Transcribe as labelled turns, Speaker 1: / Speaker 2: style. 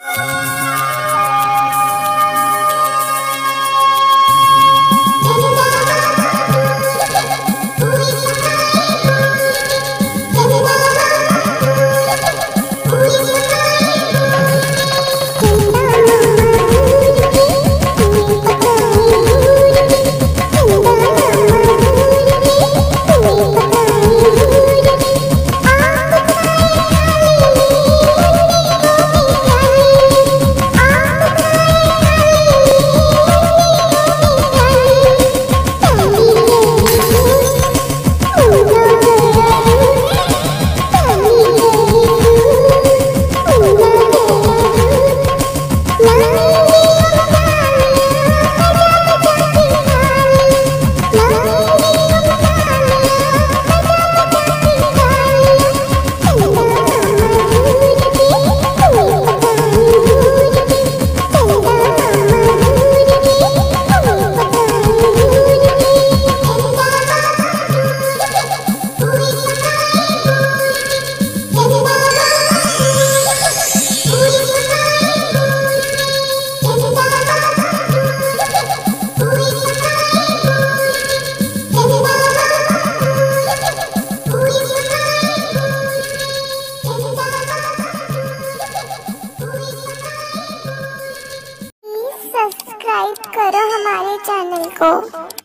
Speaker 1: you करो हमारे channel को।